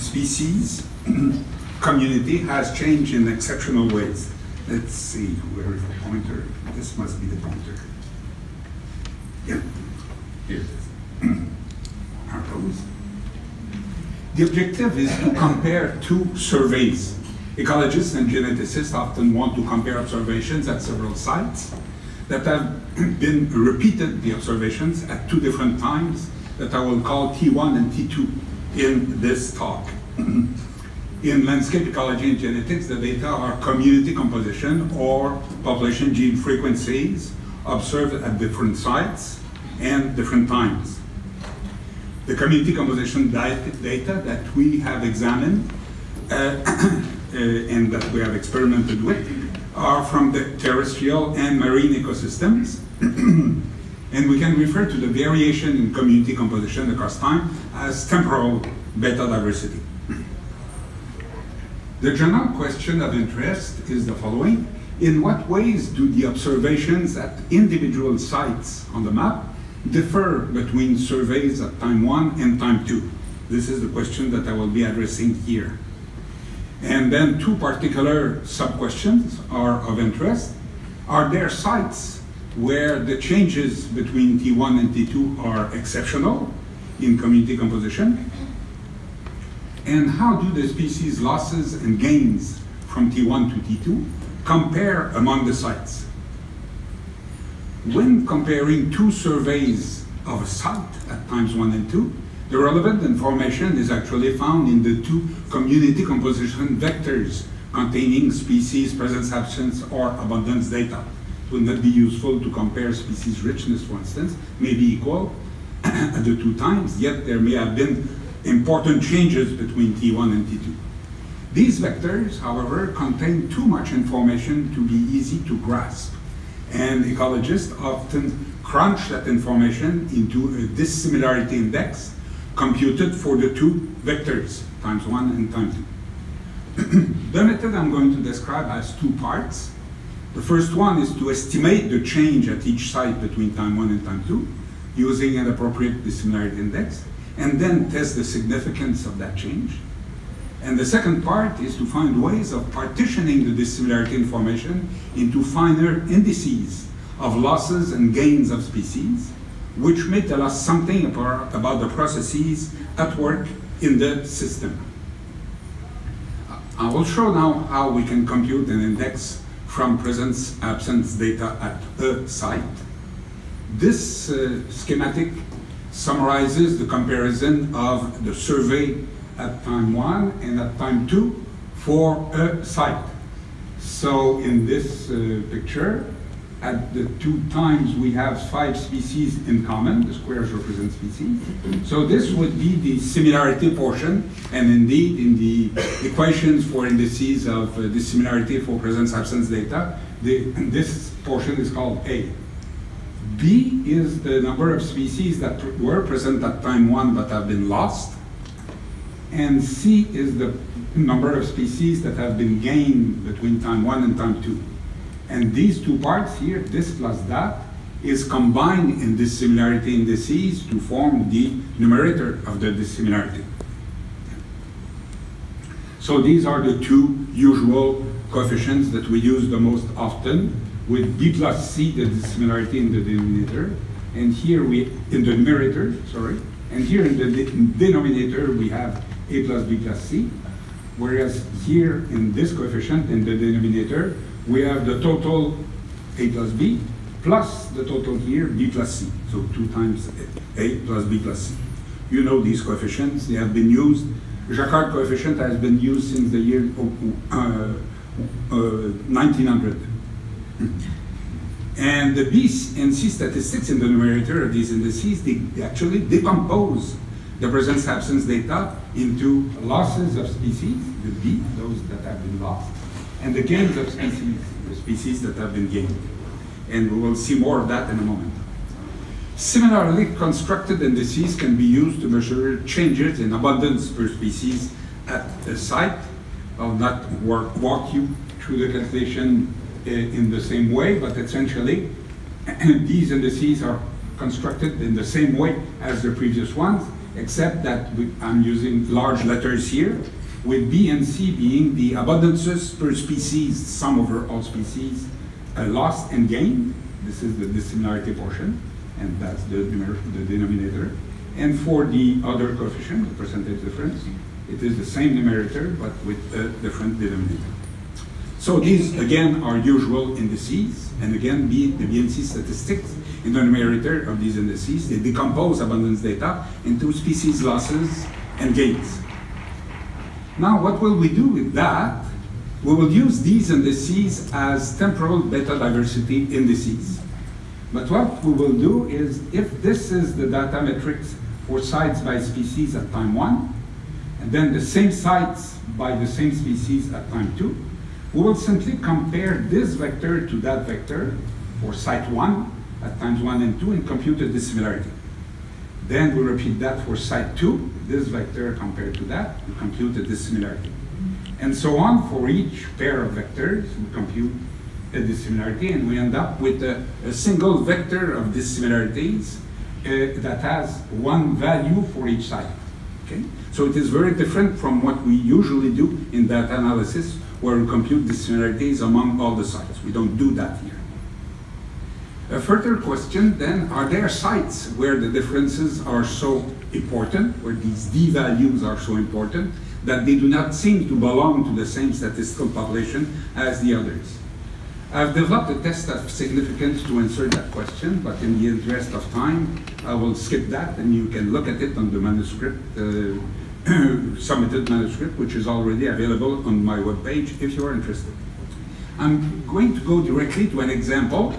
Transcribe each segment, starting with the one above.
species community has changed in exceptional ways. Let's see, where is the pointer? This must be the pointer. Yeah, here it is. The objective is to compare two surveys. Ecologists and geneticists often want to compare observations at several sites that have been repeated, the observations, at two different times that I will call T1 and T2 in this talk. in landscape ecology and genetics, the data are community composition or population gene frequencies observed at different sites and different times. The community composition data that we have examined uh, uh, and that we have experimented with are from the terrestrial and marine ecosystems. and we can refer to the variation in community composition across time as temporal beta diversity. The general question of interest is the following. In what ways do the observations at individual sites on the map differ between surveys at time one and time two? This is the question that I will be addressing here. And then two particular sub-questions are of interest. Are there sites where the changes between T1 and T2 are exceptional in community composition? And how do the species losses and gains from T1 to T2 compare among the sites? When comparing two surveys of a site at times one and two, the relevant information is actually found in the two community composition vectors containing species presence, absence, or abundance data. Would not be useful to compare species richness, for instance, may be equal at the two times, yet there may have been important changes between T1 and T2. These vectors, however, contain too much information to be easy to grasp, and ecologists often crunch that information into a dissimilarity index computed for the two vectors, times one and times two. the method I'm going to describe has two parts. The first one is to estimate the change at each site between time one and time two using an appropriate dissimilarity index, and then test the significance of that change. And the second part is to find ways of partitioning the dissimilarity information into finer indices of losses and gains of species which may tell us something about the processes at work in the system. I will show now how we can compute an index from presence-absence data at a site. This uh, schematic summarizes the comparison of the survey at time one and at time two for a site. So in this uh, picture, at the two times we have five species in common, the squares represent species. So this would be the similarity portion, and indeed in the equations for indices of uh, the similarity for presence-absence data, the, this portion is called A. B is the number of species that were present at time one but have been lost, and C is the number of species that have been gained between time one and time two. And these two parts here, this plus that, is combined in dissimilarity indices to form the numerator of the dissimilarity. So these are the two usual coefficients that we use the most often with b plus c, the dissimilarity in the denominator, and here we, in the numerator, sorry, and here in the de denominator we have a plus b plus c, whereas here in this coefficient, in the denominator, we have the total A plus B plus the total here B plus C. So 2 times A plus B plus C. You know these coefficients. They have been used. Jaccard coefficient has been used since the year uh, uh, 1900. And the B and C statistics in the numerator of these indices, they actually decompose the presence absence data into losses of species, the B, those that have been lost, and the gains of species, species that have been gained. And we will see more of that in a moment. Similarly, constructed indices can be used to measure changes in abundance per species at a site. I'll not work, walk you through the calculation uh, in the same way, but essentially, these indices are constructed in the same way as the previous ones, except that we, I'm using large letters here, with B and C being the abundances per species, sum over all species, uh, lost and gained. This is the dissimilarity portion, and that's the, the denominator. And for the other coefficient, the percentage difference, it is the same numerator, but with a different denominator. So these, again, are usual indices, and again, the BNC statistics in the numerator of these indices, they decompose abundance data into species losses and gains. Now, what will we do with that? We will use these indices as temporal beta diversity indices. But what we will do is, if this is the data matrix for sites by species at time one, and then the same sites by the same species at time two, we will simply compare this vector to that vector for site one at times one and two and compute the dissimilarity. Then we repeat that for site two, this vector compared to that, we compute the dissimilarity. And so on for each pair of vectors, we compute a dissimilarity and we end up with a, a single vector of dissimilarities uh, that has one value for each site. Okay? So it is very different from what we usually do in data analysis where we compute dissimilarities among all the sites. We don't do that here. A further question then, are there sites where the differences are so important, where these d values are so important, that they do not seem to belong to the same statistical population as the others? I've developed a test of significance to answer that question, but in the interest of time, I will skip that and you can look at it on the manuscript, uh, submitted manuscript, which is already available on my webpage if you are interested. I'm going to go directly to an example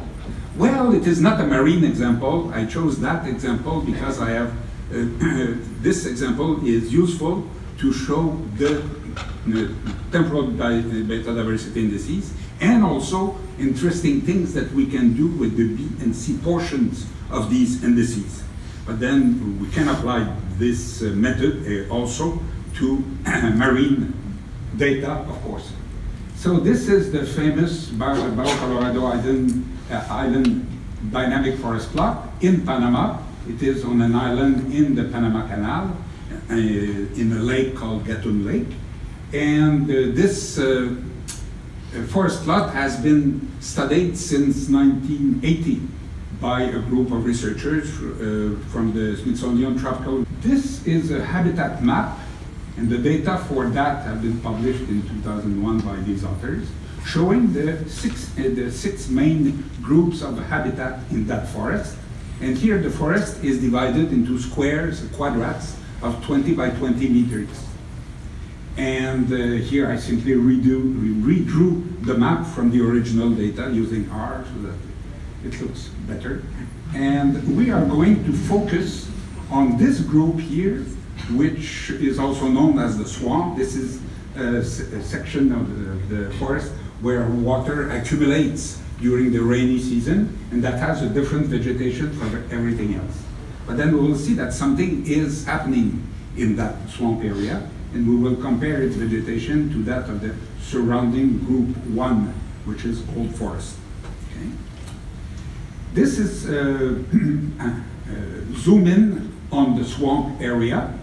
well, it is not a marine example. I chose that example because I have, uh, this example is useful to show the uh, temporal beta diversity indices and also interesting things that we can do with the B and C portions of these indices. But then we can apply this uh, method uh, also to marine data, of course. So this is the famous Barro Colorado Island uh, island dynamic forest plot in Panama. It is on an island in the Panama Canal, uh, in a lake called Gatun Lake. And uh, this uh, uh, forest plot has been studied since 1980 by a group of researchers uh, from the Smithsonian Tropical. This is a habitat map, and the data for that have been published in 2001 by these authors showing the six, uh, the six main groups of habitat in that forest. And here the forest is divided into squares, quadrats of 20 by 20 meters. And uh, here I simply redo, redrew the map from the original data using R so that it looks better. And we are going to focus on this group here, which is also known as the swamp. This is a, a section of the, the forest where water accumulates during the rainy season, and that has a different vegetation from everything else. But then we will see that something is happening in that swamp area, and we will compare its vegetation to that of the surrounding group one, which is old forest. Okay? This is uh, uh, zoom in on the swamp area,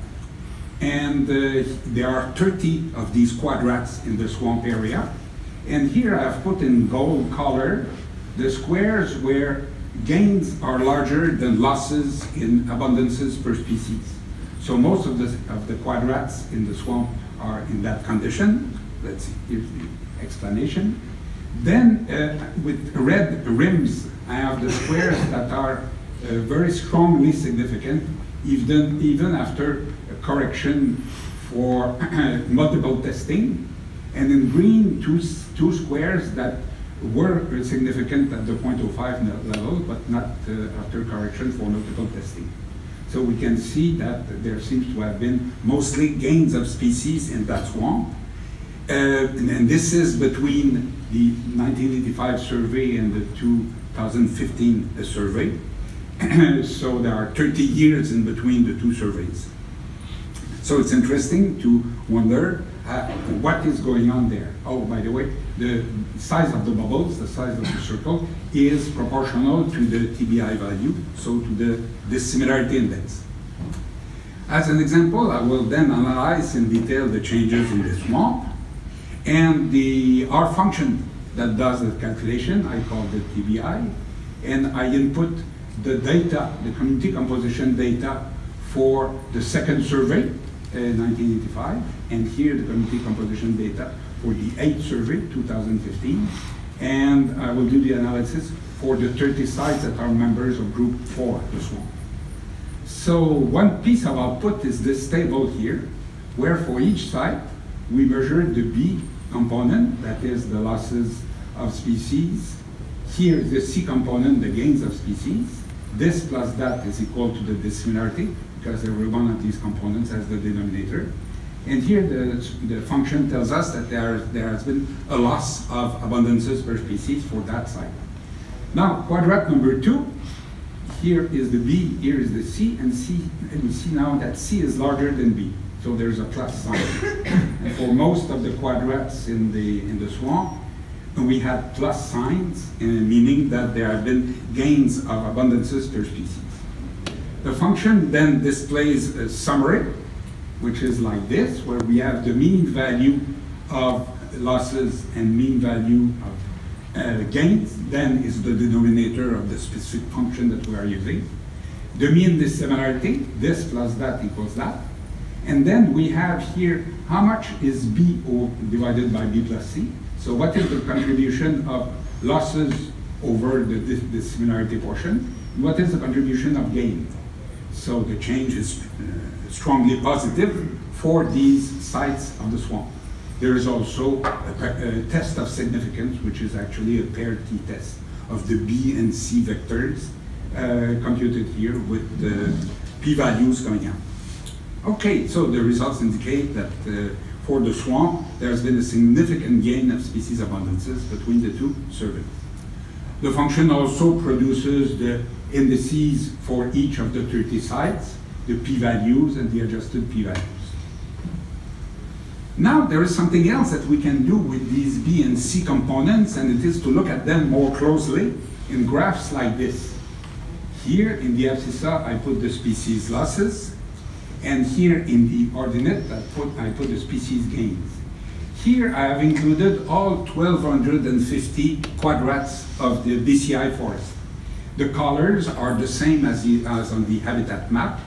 and uh, there are 30 of these quadrats in the swamp area. And here I've put in gold color the squares where gains are larger than losses in abundances per species. So most of the, of the quadrats in the swamp are in that condition. Let's here's the explanation. Then uh, with red rims, I have the squares that are uh, very strongly significant, even, even after correction for multiple testing. And in green, two, two squares that were significant at the 0.05 level, but not uh, after correction for multiple testing. So we can see that there seems to have been mostly gains of species in that swamp. Uh, and, and, this is between the 1985 survey and the 2015 survey. so there are 30 years in between the two surveys. So it's interesting to wonder uh, what is going on there. Oh, by the way, the size of the bubbles, the size of the circle, is proportional to the TBI value, so to the, the similarity index. As an example, I will then analyze in detail the changes in the swamp and the R function that does the calculation, I call it TBI, and I input the data, the community composition data for the second survey, Uh, 1985, and here the community composition data for the eighth survey, 2015, and I will do the analysis for the 30 sites that are members of group four, the swamp. So one piece of output is this table here, where for each site, we measure the B component, that is the losses of species. Here, the C component, the gains of species. This plus that is equal to the dissimilarity, because every one of these components has the denominator. And here the, the function tells us that there, there has been a loss of abundances per species for that site. Now, quadrat number two, here is the B, here is the C, and C, and we see now that C is larger than B. So there's a plus sign. and for most of the quadrats in the, in the swamp, we had plus signs, uh, meaning that there have been gains of abundances per species. The function then displays a summary, which is like this, where we have the mean value of losses and mean value of uh, gains, then is the denominator of the specific function that we are using. The mean dissimilarity, this plus that equals that. And then we have here how much is B divided by B plus C. So what is the contribution of losses over the dissimilarity portion? What is the contribution of gain? So the change is uh, strongly positive for these sites of the swamp. There is also a, a, test of significance, which is actually a paired t-test of the B and C vectors uh, computed here with the p-values coming out. Okay, so the results indicate that uh, for the swamp, there's been a significant gain of species abundances between the two surveys. The function also produces the indices for each of the 30 sites, the p-values and the adjusted p-values. Now there is something else that we can do with these B and C components, and it is to look at them more closely in graphs like this. Here in the abscissa, I put the species losses, and here in the ordinate, I put, I put the species gains. Here I have included all 1,250 quadrats of the BCI forest. The colors are the same as, the, as on the habitat map,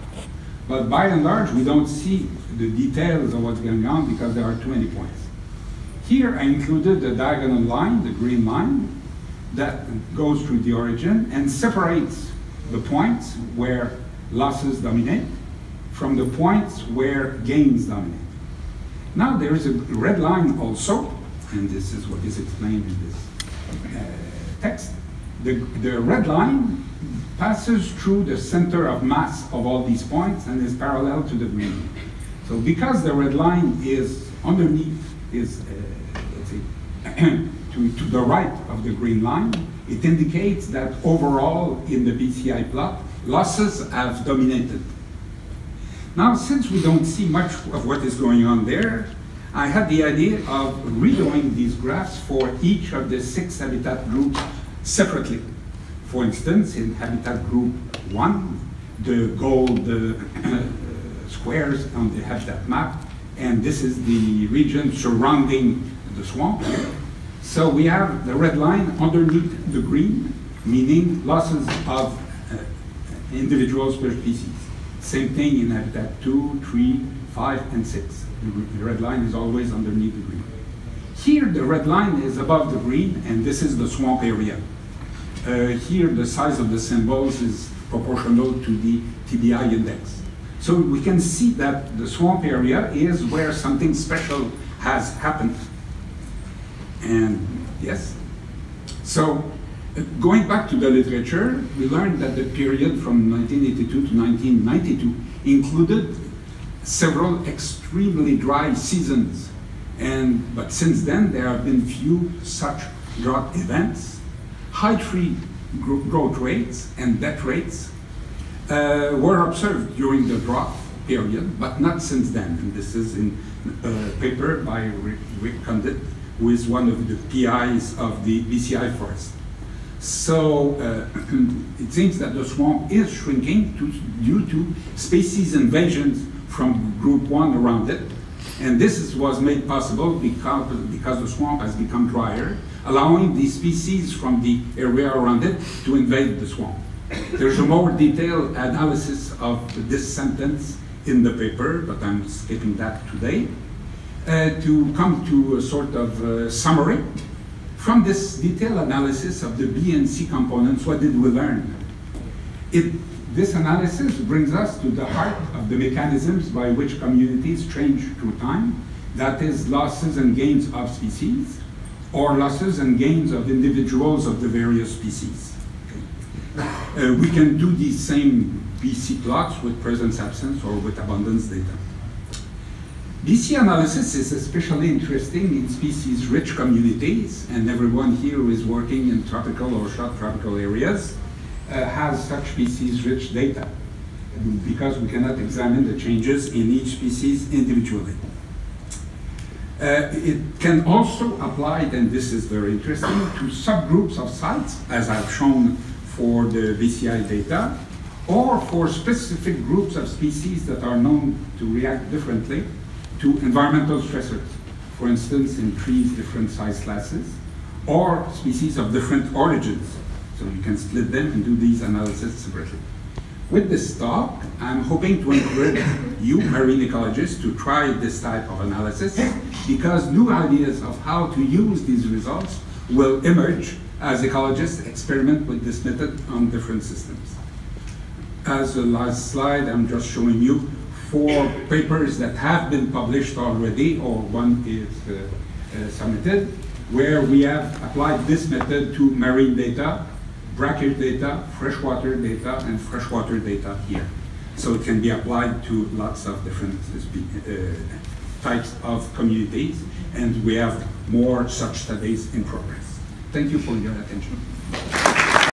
but by and large, we don't see the details of what's going on because there are too many points. Here I included the diagonal line, the green line, that goes through the origin and separates the points where losses dominate from the points where gains dominate. Now there is a red line also, and this is what is explained in this uh, text. The, the red line passes through the center of mass of all these points and is parallel to the green. So because the red line is underneath, is uh, let's say, to, to the right of the green line, it indicates that overall in the BCI plot, losses have dominated. Now, since we don't see much of what is going on there, I had the idea of redoing these graphs for each of the six habitat groups separately. For instance, in habitat group one, the gold uh, squares on the habitat map, and this is the region surrounding the swamp. So we have the red line underneath the green, meaning losses of uh, individuals per species. Same thing in habitat 2, 3, 5, and 6. The red line is always underneath the green. Here the red line is above the green, and this is the swamp area. Uh, here, the size of the symbols is proportional to the TBI index. So we can see that the swamp area is where something special has happened. And yes, so going back to the literature, we learned that the period from 1982 to 1992 included several extremely dry seasons. And, but since then, there have been few such drought events high tree growth rates and death rates uh, were observed during the drought period, but not since then. And this is in a paper by Rick Condit, who is one of the PIs of the BCI forest. So uh, it seems that the swamp is shrinking to, due to species invasions from group one around it. And this is, was made possible because, because the swamp has become drier, allowing the species from the area around it to invade the swamp. There's a more detailed analysis of this sentence in the paper, but I'm skipping that today. Uh, to come to a sort of uh, summary, from this detailed analysis of the B and C components, what did we learn? It, this analysis brings us to the heart of the mechanisms by which communities change through time, that is losses and gains of species, or losses and gains of individuals of the various species. Uh, we can do these same BC plots with presence absence or with abundance data. BC analysis is especially interesting in species-rich communities, and everyone here who is working in tropical or subtropical areas uh, has such species-rich data, because we cannot examine the changes in each species individually. Uh, it can also apply, and this is very interesting, to subgroups of sites, as I've shown for the BCI data, or for specific groups of species that are known to react differently to environmental stressors, for instance, in trees, different size classes, or species of different origins. So you can split them and do these analyses separately. With this talk, I'm hoping to encourage you, marine ecologists, to try this type of analysis because new ideas of how to use these results will emerge as ecologists experiment with this method on different systems. As the last slide, I'm just showing you four papers that have been published already, or one is uh, uh, submitted, where we have applied this method to marine data, brackish data, freshwater data, and freshwater data here. So it can be applied to lots of different uh, types of communities, and we have more such studies in progress. Thank you for your attention.